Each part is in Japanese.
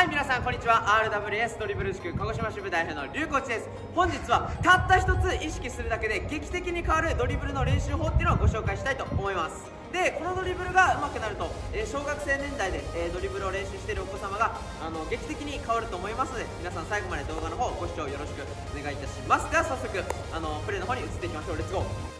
はい皆さんこんにちは。RWS ドリブル塾鹿児島支部代表の龍コーチです。本日はたった一つ意識するだけで劇的に変わるドリブルの練習法っていうのをご紹介したいと思います。でこのドリブルが上手くなると、え小学生年代で、えドリブルを練習しているお子様があの劇的に変わると思いますので皆さん最後まで動画の方ご視聴よろしくお願いいたします。では早速あのプレーの方に移っていきましょう。レッツゴー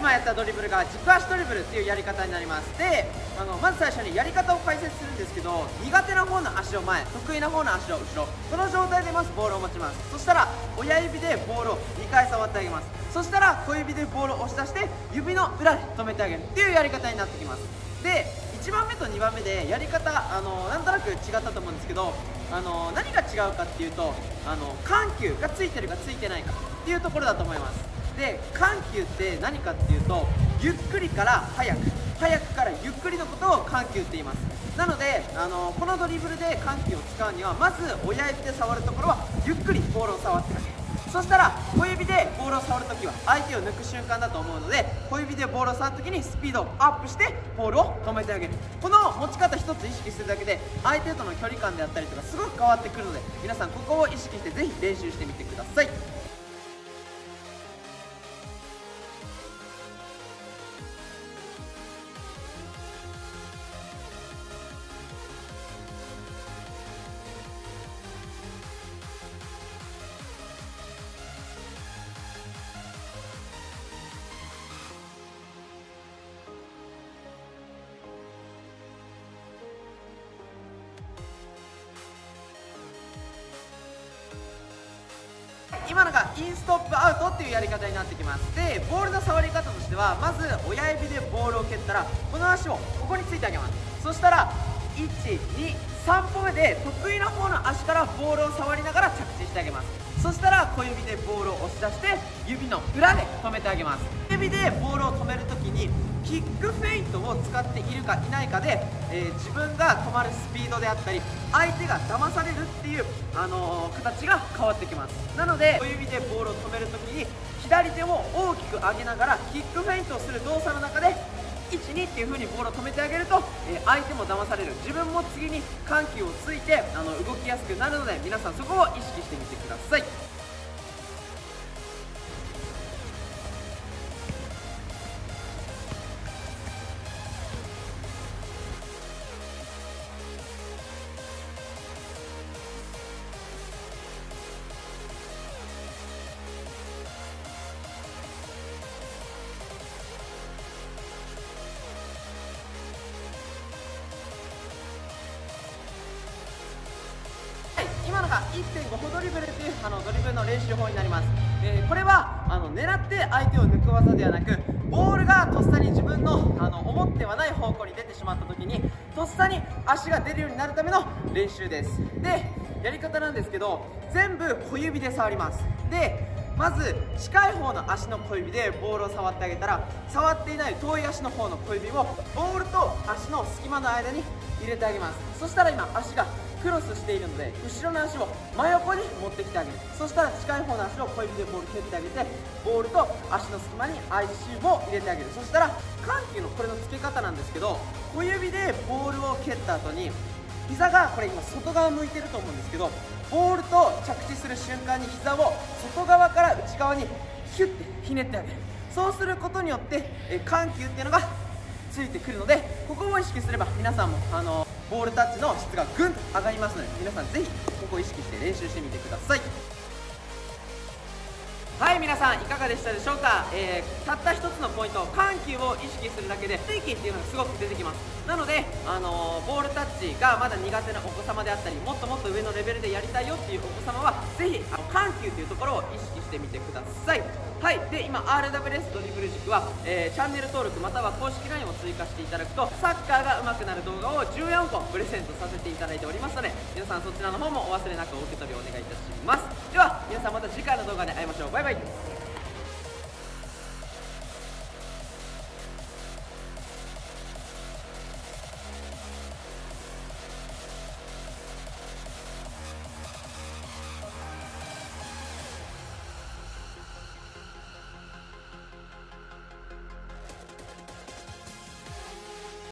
今やったドリブルが軸足ドリブルっていうやり方になります。であのまず最初にやり方を解説するんですけど苦手な方の足を前得意な方の足を後ろこの状態でまずボールを持ちます。そしたら親指でボールを2回触ってあげます。そしたら小指でボールを押し出して指の裏で止めてあげるっていうやり方になってきます。で1番目と2番目でやり方あのなんとなく違ったと思うんですけどあの何が違うかっていうとあの緩急がついてるかついてないかっていうところだと思います。で緩急って何かっていうとゆっくりから速く速くからゆっくりのことを緩急って言います。なのであのこのドリブルで緩急を使うにはまず親指で触るところはゆっくりボールを触ってあげるそしたら小指でボールを触るときは相手を抜く瞬間だと思うので小指でボールを触るときにスピードをアップしてボールを止めてあげる。この持ち方一つ意識するだけで相手との距離感であったりとかすごく変わってくるので皆さんここを意識してぜひ練習してみてください。インストップアウトっていうやり方になってきますでボールの触り方としてはまず親指でボールを蹴ったらこの足をここについてあげます。そしたら123歩目で得意な方の足からボールを触りながら着地してあげます。そしたら小指でボールを押し出して指の裏で止めてあげます。指でボールを止めるときにキックフェイントを使っているかいないかで、えー自分が止まるスピードであったり相手が騙されるっていう、あのー形が変わってきます。なので小指でボールを止めるときに左手を大きく上げながらキックフェイントをする動作の中で12っていう風にボールを止めてあげると、えー相手も騙される。自分も次に緩急をついてあの動きやすくなるので皆さんそこを意識してみてくださいはい、1.5歩ドリブルというあのドリブルの練習法になります、えーこれはあの狙って相手を抜く技ではなくボールがとっさに自分のあの思ってはない方向に出てしまった時にとっさに足が出るようになるための練習です。でやり方なんですけど全部小指で触ります。でまず近い方の足の小指でボールを触ってあげたら触っていない遠い足の方の小指をボールと足の隙間の間に入れてあげます。そしたら今足がクロスしているので後ろの足を真横に持ってきてあげる。そしたら近い方の足を小指でボール蹴ってあげてボールと足の隙間に IC も入れてあげる。そしたら緩急のこれの付け方なんですけど小指でボールを蹴った後に膝がこれ今外側向いてると思うんですけどボールと着地する瞬間に膝を外側から内側にヒュッてひねってあげる。そうすることによってえ緩急っていうのがついてくるのでここを意識すれば皆さんもあのボールタッチの質がぐんと上がりますので皆さんぜひここを意識して練習してみてください。はい皆さんいかがでしたでしょうか、えーたった一つのポイント緩急を意識するだけで水筋っていうのがすごく出てきます。なので、あのーボールタッチがまだ苦手なお子様であったりもっともっと上のレベルでやりたいよっていうお子様はぜひ緩急というところを意識してみてください。はいで今 RWS ドリブル塾は、えー、チャンネル登録または公式 LINE を追加していただくとサッカーが上手くなる動画を14本プレゼントさせていただいておりますので皆さんそちらの方もお忘れなくお受け取りお願いいたします。では皆さんまた次回の動画で会いましょう。バイバイ。